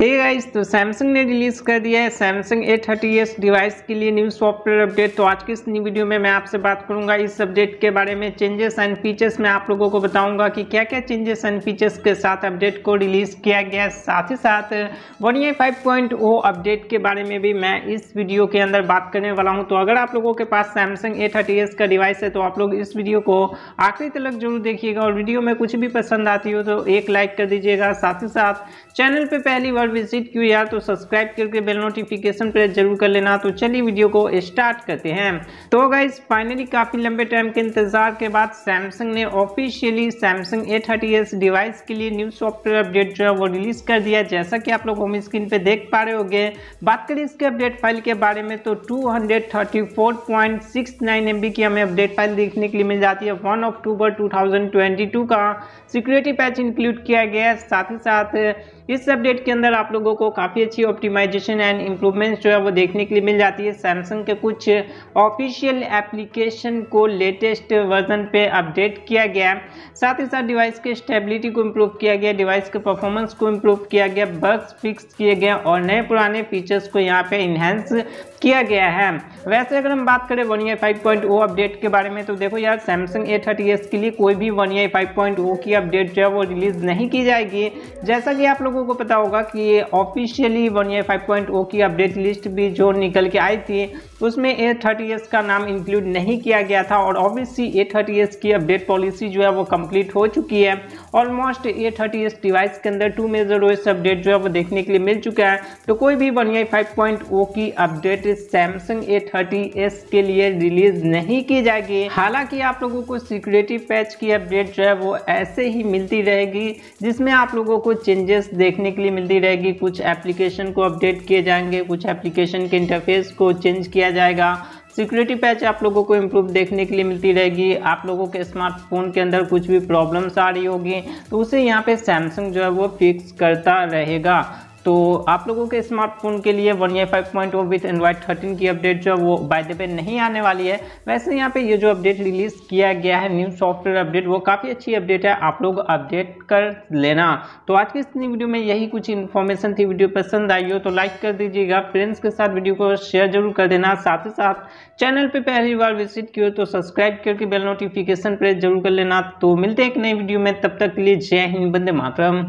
हे guys तो Samsung ने release कर दिया है Samsung A thirty S device के लिए न्यू सॉफ्टवेयर अपडेट तो आज की इस न्यू वीडियो में मैं आपसे बात करूँगा इस अपडेट के बारे में चेंजेस एंड फीचर्स मैं आप लोगों को बताऊँगा कि क्या क्या चेंजेस एंड फीचर्स के साथ अपडेट को रिलीज़ किया गया साथ ही साथ one UI five point O update के बारे में भी मैं इस वीडियो के अंदर बात करने वाला हूँ। तो अगर आप लोगों के पास सैमसंग ए थर्टी एस का डिवाइस है तो आप लोग इस वीडियो को आखिरी तक ज़रूर देखिएगा। और वीडियो में कुछ भी पसंद आती हो तो एक लाइक कर दीजिएगा। साथ ही साथ चैनल पर पहली बार विज़िट किया यार तो सब्सक्राइब करके बेल नोटिफिकेशन प्रेस ज़रूर कर लेना। तो चलिए वीडियो को स्टार्ट करते हैं। तो गाइज़ फाइनली काफ़ी लंबे टाइम के इंतज़ार के बाद सैमसंग ने ऑफिशियली सैमसंग ए डिवाइस के लिए न्यू सॉफ्टवेयर अपडेट जो है वो रिलीज़ कर दिया जैसा कि आप लोग होम स्क्रीन पे देख पा रहे होंगे। बात करें इसके अपडेट फ़ाइल के बारे में तो two hundred thirty four point six nine M की हमें अपडेट फ़ाइल देखने के लिए मिल जाती है। वन अक्टूबर टू का सिक्योरिटी पैच इंक्लूड किया गया है। साथ ही साथ इस अपडेट के अंदर आप लोगों को काफ़ी अच्छी ऑप्टिमाइजेशन एंड इम्प्रूवमेंट्स जो है वो देखने के लिए मिल जाती है। सैमसंग के कुछ ऑफिशियल एप्लीकेशन को लेटेस्ट वर्जन पे अपडेट किया गया साथ ही साथ डिवाइस के स्टेबिलिटी को इम्प्रूव किया गया डिवाइस के परफॉर्मेंस को इम्प्रूव किया गया बग्स फिक्स किए गए और नए पुराने फीचर्स को यहाँ पे इन्हेंस किया गया है। वैसे अगर हम बात करें one UI five point O update के बारे में तो देखो यार सैमसंग ए थर्टी के लिए कोई भी one UI five point O की अपडेट जो है वो रिलीज़ नहीं की जाएगी। जैसा कि आप लोगों को पता होगा कि ये officially one UI five point O की अपडेट लिस्ट भी जो निकल के आई थी उसमें ए थर्टी एस का नाम इंक्लूड नहीं किया गया था और ऑब्वियसली ए थर्टी एस की अपडेट पॉलिसी जो है वो कंप्लीट हो चुकी है। Almost A thirty S device के अंदर टू मेजर ओएस अपडेट जो है वो देखने के लिए मिल चुका है। तो कोई भी One UI five point o की update Samsung A thirty S के लिए रिलीज़ नहीं की जाएगी। हालाँकि आप लोगों को सिक्योरिटी पैच की अपडेट जो है वो ऐसे ही मिलती रहेगी, जिसमें आप लोगों को चेंजेस देखने के लिए मिलती रहेगी। कुछ एप्लीकेशन को अपडेट किए जाएँगे, कुछ एप्लीकेशन के इंटरफेस को चेंज किया जाएगा। सिक्योरिटी पैच आप लोगों को इम्प्रूव देखने के लिए मिलती रहेगी। आप लोगों के स्मार्टफ़ोन के अंदर कुछ भी प्रॉब्लम्स आ रही होगी तो उसे यहाँ पे सैमसंग जो है वो फिक्स करता रहेगा। तो आप लोगों के स्मार्टफ़ोन के लिए One UI five point o with Android thirteen की अपडेट जो है वो बाय द पे नहीं आने वाली है। वैसे यहाँ पे ये जो अपडेट रिलीज़ किया गया है न्यू सॉफ्टवेयर अपडेट वो काफ़ी अच्छी अपडेट है। आप लोग अपडेट कर लेना। तो आज की इस वीडियो में यही कुछ इन्फॉर्मेशन थी। वीडियो पसंद आई हो तो लाइक कर दीजिएगा। फ्रेंड्स के साथ वीडियो को शेयर ज़रूर कर देना। साथ ही साथ चैनल पर पहली बार विज़िट की हो तो सब्सक्राइब करके बेल नोटिफिकेशन प्रेस ज़रूर कर लेना। तो मिलते हैं एक नई वीडियो में। तब तक के लिए जय हिंद बंदे मातरम।